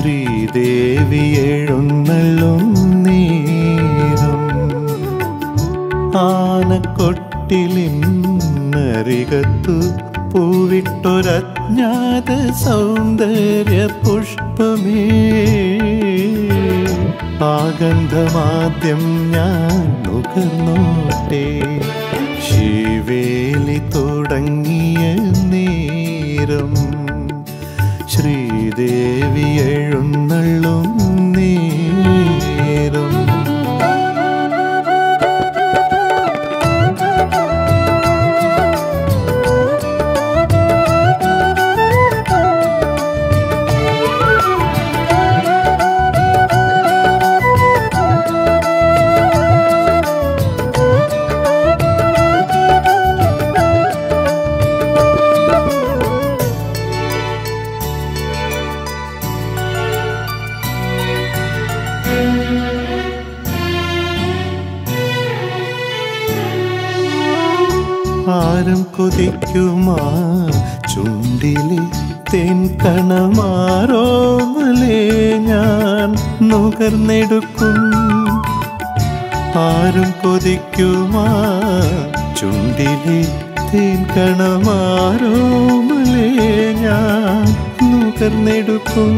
ശ്രീദേവി എഴുന്നള്ളുന്നീരം ആനക്കൊട്ടിലിന്നറികത്തു പൂവിട്ടൊരജ്ഞാത സൗന്ദര്യ പുഷ്പമേ ആഗന്ധമാദ്യം ഞാൻ നുകർന്നോട്ടെ. ശിവേലി തുടങ്ങിയ നേരം ശ്രീദേവിയഴ ആരും കൊതിക്കുമാ. ചുണ്ടിലെ തെൻകണമാറോമലേ ഞാൻ നുകർന്നെടുക്കും. ആരും കൊതിക്കുമാ. ചുണ്ടിലെ തെൻകണമാറോമലേ ഞാൻ നുകർന്നെടുക്കും.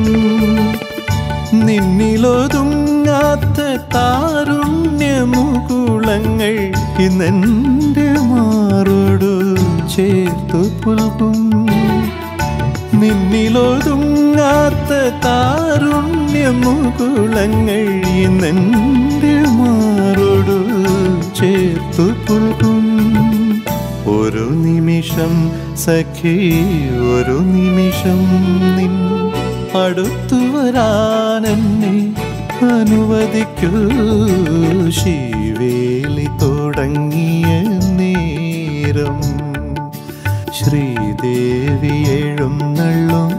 നിന്നിലൊതുങ്ങാത്ത താരുണ്യമുകുളങ്ങൾ ഇന്നെന്റെ മാറോടു ചേർത്തു പുൽകും. നിന്നിലൊതുങ്ങാത്ത താരുണ്യമുകുളങ്ങൾ ഇന്നെന്റെ മാറോടു ചേർത്തു പുൽകും. ഒരു നിമിഷം സഖി ഒരു നിമിഷം നിൻ. അടുത്തു വരാനെന്നെ അനുവദിക്കൂ. ശിവേലി തുടങ്ങിയ നേരം ശ്രീദേവി എഴുന്നള്ളും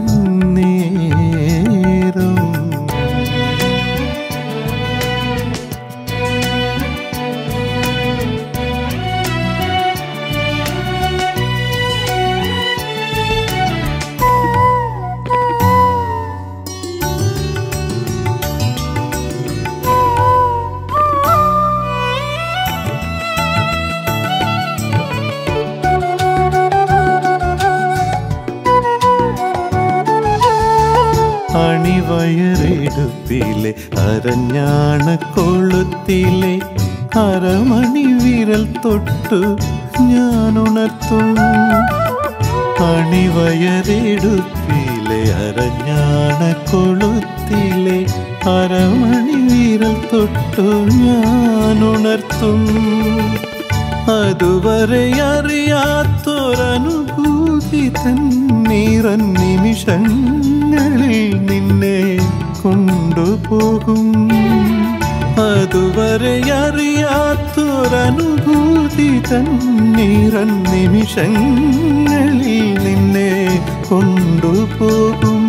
അണിവയറെടുപ്പിലെ അരഞ്ഞാണ കൊളുത്തിലെ അരമണി വിരൽ തൊട്ടു ഞാൻ ഉണർത്തും. അണിവയറെടുപ്പിലെ അരഞ്ഞാണ കൊളുത്തിലെ അരമണി വിരൽ തൊട്ടു ഞാൻ ഉണർത്തും. അതുവരെ അറിയാത്തൊരനുഭൂതി തന്നീറൻ നിമിഷങ്ങളിൽ നിന്നെ കൊണ്ടുപോകും. അതുവരെ അറിയാത്തൊരനുഭൂതി തന്നീറൻ നിമിഷങ്ങളിൽ നിന്നെ കൊണ്ടുപോകും.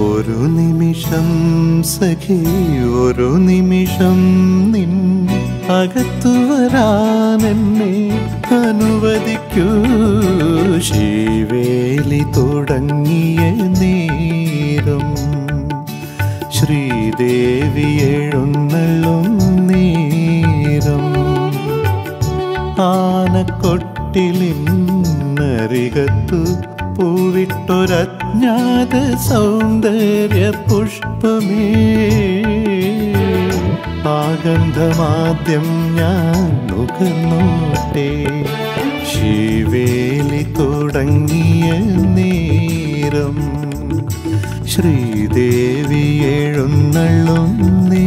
ഒരു നിമിഷം സഖി ഒരു നിമിഷം നിൻ അകത്തു വരാനെന്നെ അനുവദിക്കൂ. ശിവേലി തുടങ്ങിയ നേരം ശ്രീദേവി എഴുന്നള്ളും നേരം ആനക്കൊട്ടിലിന്നരികത്തു പൂവിട്ടൊരജ്ഞാത സൗന്ദര്യ പുഷ്പമേ ആഗന്ധമാദ്യം ഞാൻ നുകർന്നോട്ടെ ശിവേലി തുടങ്ങിയ നേരം ശ്രീദേവി എഴുന്നള്ളുന്നേ